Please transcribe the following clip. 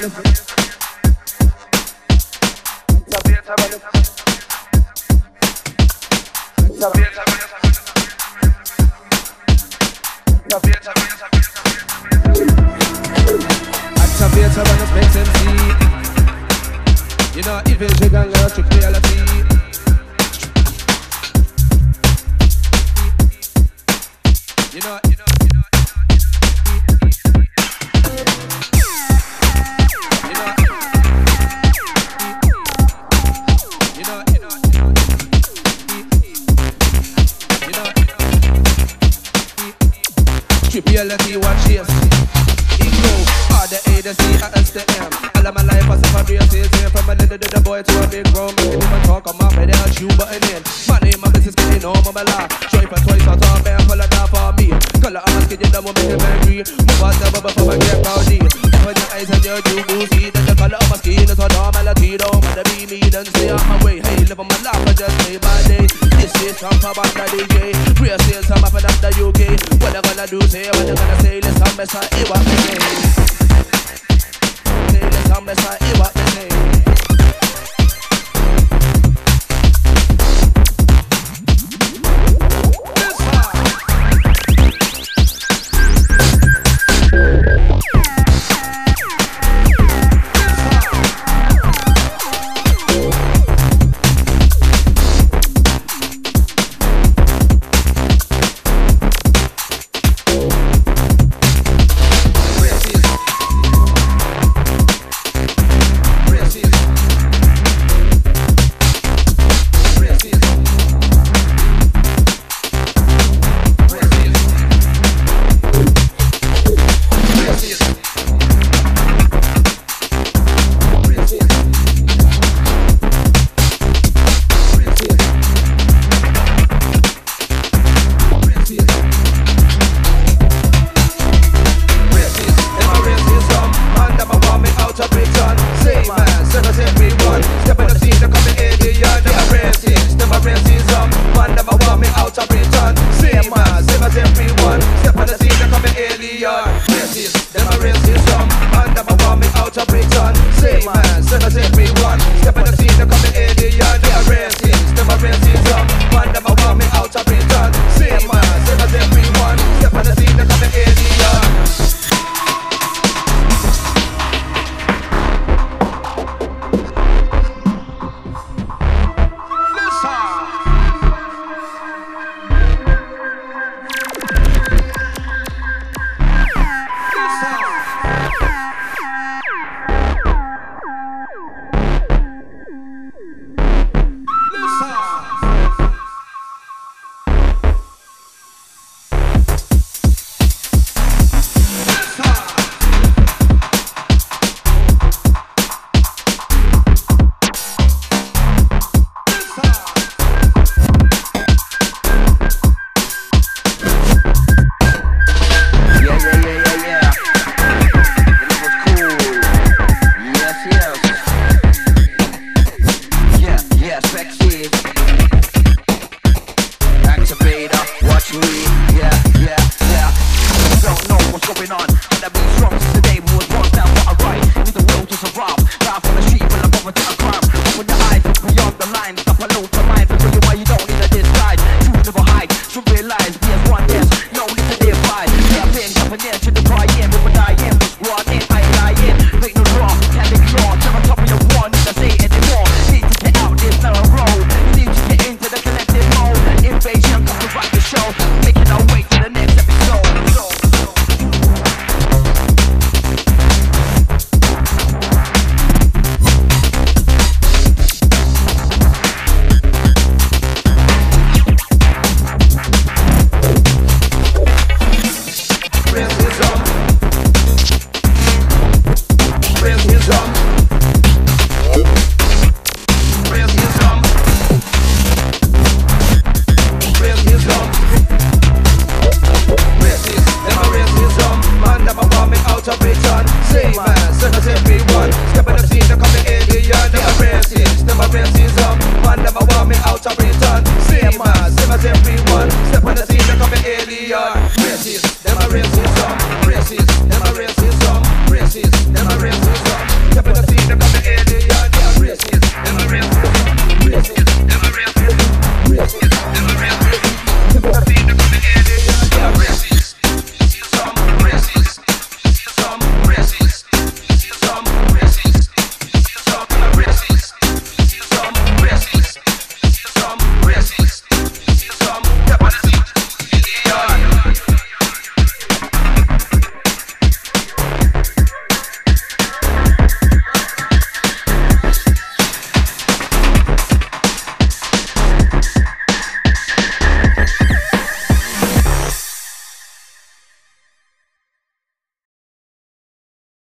You know, you know. Strip your let me watch this. Ego, R the A, the C, and S the M. All of my life I suffer real same From a little to boy to a big grown man. If I talk, I'm off and out, you button in. My name, my business, getting on my life. Joy for twice, I talk, man, pull it down for me. Color on my skin, you know, I'm making angry. Move on, Never up before I get rowdy. Open your eyes and your you will see that the color of my skin is a normality. Don't wanna be me, then stay on my way. Hey, living my life, I just made my day. This is Trump, I'm the DJ gonna do? Say what you gonna say? Let's have a say. What? one of a Music